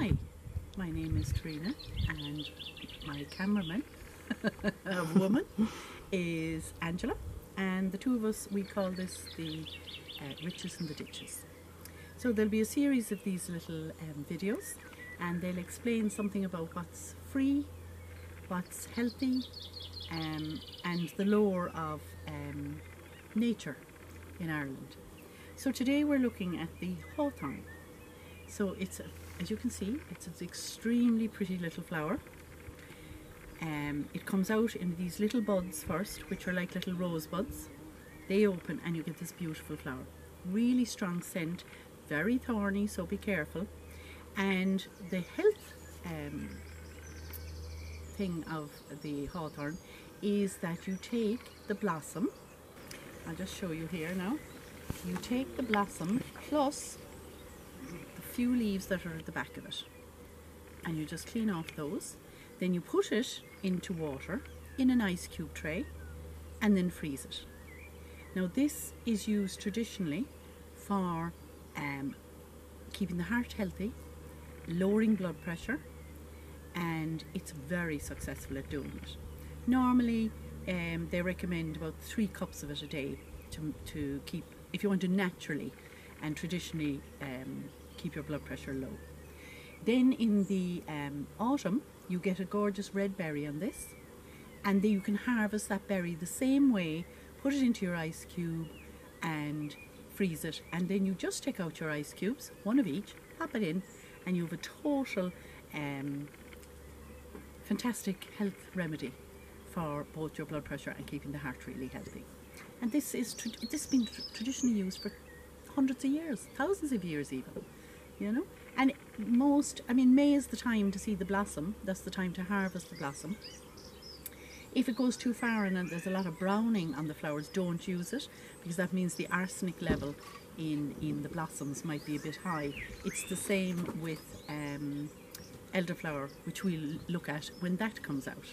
Hi, my name is Trina and my cameraman, a woman, is Angela and the two of us, we call this the uh, Riches and the Ditches. So there'll be a series of these little um, videos and they'll explain something about what's free, what's healthy um, and the lore of um, nature in Ireland. So today we're looking at the hawthorn. So it's, as you can see, it's an extremely pretty little flower. Um, it comes out in these little buds first, which are like little rose buds. They open and you get this beautiful flower. Really strong scent, very thorny, so be careful. And the health um, thing of the hawthorn is that you take the blossom, I'll just show you here now. You take the blossom plus few leaves that are at the back of it and you just clean off those. Then you put it into water in an ice cube tray and then freeze it. Now this is used traditionally for um, keeping the heart healthy, lowering blood pressure and it's very successful at doing it. Normally um, they recommend about three cups of it a day to, to keep, if you want to naturally and traditionally um, keep your blood pressure low. Then in the um, autumn you get a gorgeous red berry on this and then you can harvest that berry the same way, put it into your ice cube and freeze it and then you just take out your ice cubes, one of each, pop it in and you have a total um, fantastic health remedy for both your blood pressure and keeping the heart really healthy. And this is this has been traditionally used for hundreds of years, thousands of years even, you know. And most, I mean, May is the time to see the blossom. That's the time to harvest the blossom. If it goes too far and there's a lot of browning on the flowers, don't use it because that means the arsenic level in, in the blossoms might be a bit high. It's the same with um, elderflower, which we'll look at when that comes out.